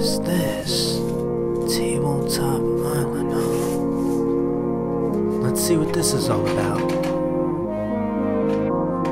is this? Tabletop Island, huh? Let's see what this is all about.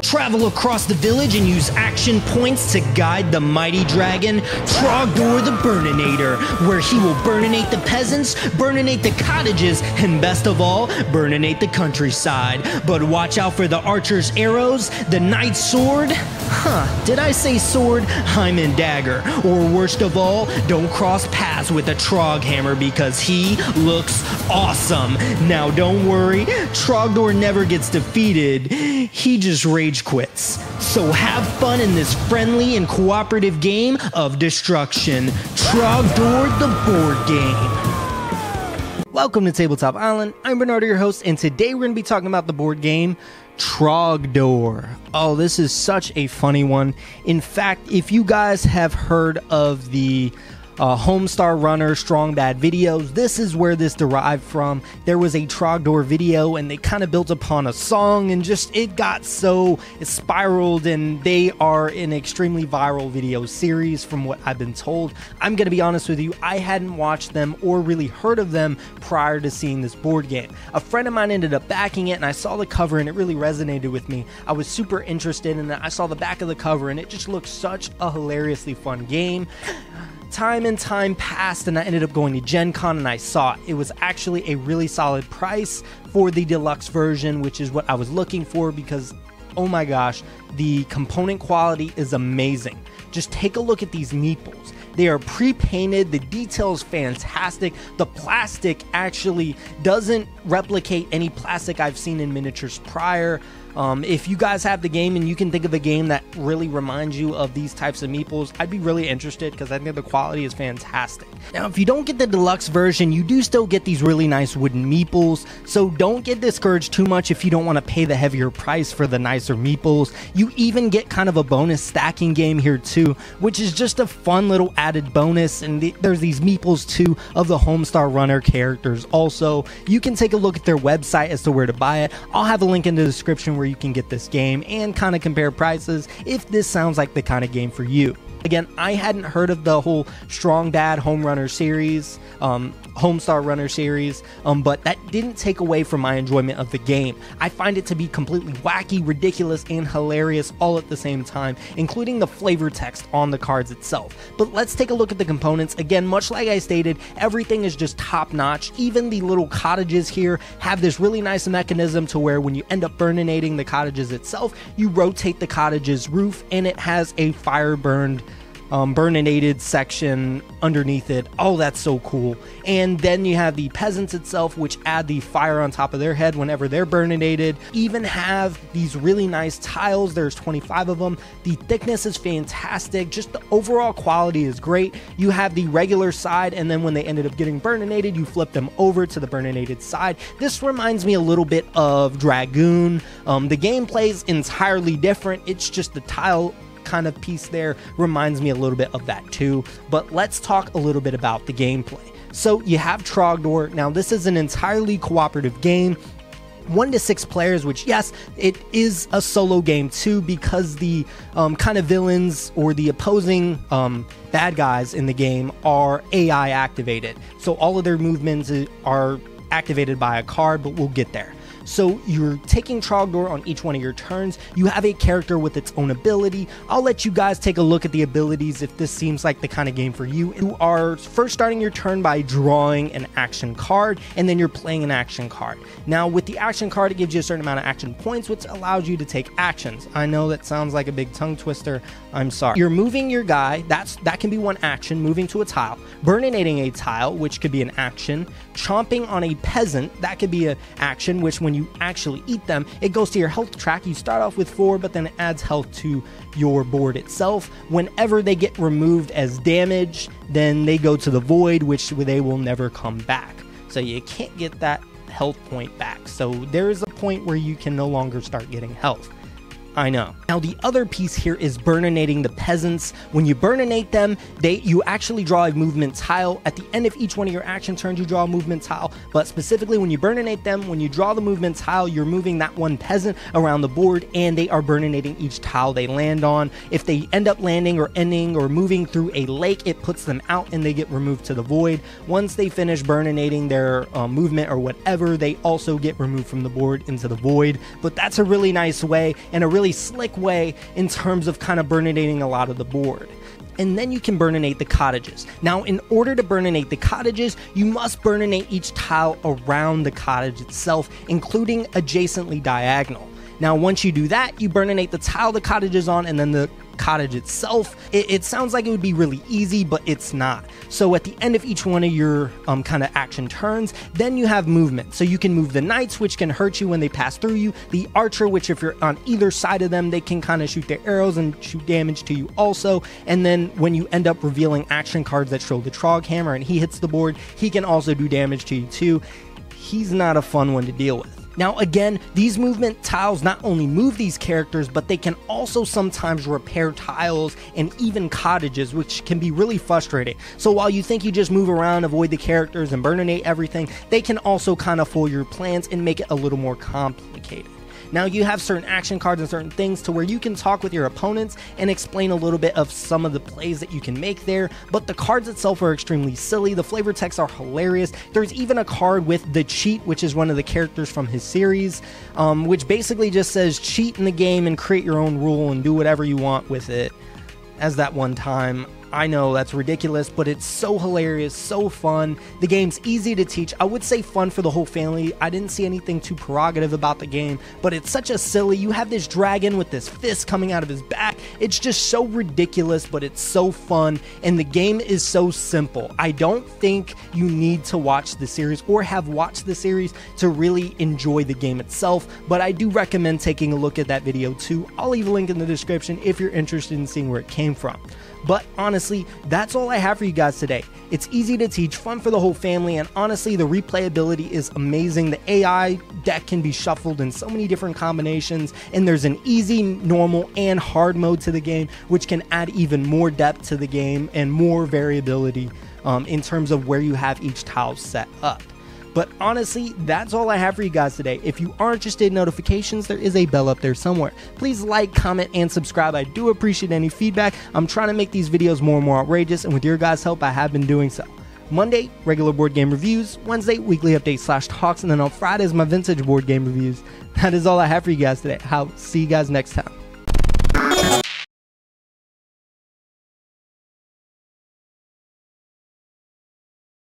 Travel across the village and use action points to guide the mighty dragon, Trogdor the Burninator, where he will burninate the peasants, burninate the cottages, and best of all, burninate the countryside. But watch out for the archer's arrows, the knight's sword. Huh, did I say sword? I'm in dagger. Or worst of all, don't cross paths with a Trog hammer because he looks awesome. Now don't worry, Trogdor never gets defeated. He just rage quits. So have fun in this friendly and cooperative game of destruction. Trogdor the board game. Welcome to Tabletop Island. I'm Bernardo, your host, and today we're going to be talking about the board game Trogdor. Oh, this is such a funny one. In fact, if you guys have heard of the uh, Homestar Runner Strong Bad videos. This is where this derived from. There was a Trogdor video, and they kind of built upon a song, and just it got so it spiraled, and they are an extremely viral video series, from what I've been told. I'm gonna be honest with you, I hadn't watched them or really heard of them prior to seeing this board game. A friend of mine ended up backing it, and I saw the cover, and it really resonated with me. I was super interested in it. I saw the back of the cover, and it just looked such a hilariously fun game time and time passed and I ended up going to Gen Con and I saw it. It was actually a really solid price for the deluxe version, which is what I was looking for because oh my gosh, the component quality is amazing. Just take a look at these meeples. They are pre painted, the detail is fantastic. The plastic actually doesn't replicate any plastic I've seen in miniatures prior. Um, if you guys have the game and you can think of a game that really reminds you of these types of meeples, I'd be really interested because I think the quality is fantastic. Now, if you don't get the deluxe version, you do still get these really nice wooden meeples, so don't get discouraged too much if you don't want to pay the heavier price for the nicer meeples. You even get kind of a bonus stacking game here too, which is just a fun little added bonus. And the, there's these meeples too of the Homestar Runner characters. Also, you can take a look at their website as to where to buy it. I'll have a link in the description where you can get this game and kind of compare prices if this sounds like the kind of game for you. Again, I hadn't heard of the whole Strong Bad Home Runner series, um, Homestar Runner series, um, but that didn't take away from my enjoyment of the game. I find it to be completely wacky, ridiculous, and hilarious all at the same time, including the flavor text on the cards itself. But let's take a look at the components. Again, much like I stated, everything is just top notch. Even the little cottages here have this really nice mechanism to where when you end up burninating the cottages itself, you rotate the cottage's roof and it has a fire burned um, burninated section underneath it. Oh, that's so cool. And then you have the peasants itself, which add the fire on top of their head whenever they're burninated. Even have these really nice tiles. There's 25 of them. The thickness is fantastic. Just the overall quality is great. You have the regular side, and then when they ended up getting burninated, you flip them over to the burninated side. This reminds me a little bit of Dragoon. Um, the gameplay is entirely different. It's just the tile kind of piece there reminds me a little bit of that too. But let's talk a little bit about the gameplay. So you have Trogdor. Now, this is an entirely cooperative game one to six players, which, yes, it is a solo game too, because the um, kind of villains or the opposing um, bad guys in the game are AI activated. So all of their movements are activated by a card, but we'll get there. So you're taking Trogdor on each one of your turns. You have a character with its own ability. I'll let you guys take a look at the abilities if this seems like the kind of game for you. You are first starting your turn by drawing an action card, and then you're playing an action card. Now, with the action card, it gives you a certain amount of action points, which allows you to take actions. I know that sounds like a big tongue twister. I'm sorry. You're moving your guy. That's that can be one action. Moving to a tile, burninating a tile, which could be an action. Chomping on a peasant, that could be an action. Which when you actually eat them, it goes to your health track. You start off with four, but then it adds health to your board itself. Whenever they get removed as damage, then they go to the void, which they will never come back. So you can't get that health point back. So there is a point where you can no longer start getting health. I know. Now the other piece here is burninating the peasants. When you burninate them, they you actually draw a movement tile. At the end of each one of your action turns, you draw a movement tile. But specifically, when you burninate them, when you draw the movement tile, you're moving that one peasant around the board, and they are burninating each tile they land on. If they end up landing or ending or moving through a lake, it puts them out and they get removed to the void. Once they finish burninating their uh, movement or whatever, they also get removed from the board into the void. But that's a really nice way and a really slick way in terms of kind of burninating a lot of the board and then you can burninate the cottages. Now, in order to burninate the cottages, you must burninate each tile around the cottage itself, including adjacently diagonal. Now, once you do that, you burninate the tile the cottage is on, and then the cottage itself. It, it, sounds like it would be really easy, but it's not. So at the end of each one of your um, kind of action turns, then you have movement. So you can move the knights, which can hurt you when they pass through you, the archer, which if you're on either side of them, they can kind of shoot their arrows and shoot damage to you also. And then when you end up revealing action cards that show the Trog hammer and he hits the board, he can also do damage to you too. He's not a fun one to deal with. Now, again, these movement tiles not only move these characters, but they can also sometimes repair tiles and even cottages, which can be really frustrating. So while you think you just move around, avoid the characters, and burninate everything, they can also kind of foil your plans and make it a little more complicated. Now you have certain action cards and certain things to where you can talk with your opponents and explain a little bit of some of the plays that you can make there, but the cards itself are extremely silly. The flavor texts are hilarious. There's even a card with the cheat, which is one of the characters from his series, um, which basically just says cheat in the game and create your own rule and do whatever you want with it. As that one time, I know that's ridiculous, but it's so hilarious, so fun. The game's easy to teach. I would say fun for the whole family. I didn't see anything too prerogative about the game, but it's such a silly. You have this dragon with this fist coming out of his back. It's just so ridiculous, but it's so fun, and the game is so simple. I don't think you need to watch the series or have watched the series to really enjoy the game itself, but I do recommend taking a look at that video too. I'll leave a link in the description if you're interested in seeing where it came from. But honestly, that's all I have for you guys today. It's easy to teach, fun for the whole family, and honestly, the replayability is amazing. The AI deck can be shuffled in so many different combinations, and there's an easy, normal, and hard mode to the game, which can add even more depth to the game and more variability um, in terms of where you have each tile set up. But honestly, that's all I have for you guys today. If you are interested in notifications, there is a bell up there somewhere. Please like, comment, and subscribe. I do appreciate any feedback. I'm trying to make these videos more and more outrageous, and with your guys' help, I have been doing so. Monday, regular board game reviews. Wednesday, weekly update slash talks. And then on Fridays, my vintage board game reviews. That is all I have for you guys today. I'll see you guys next time.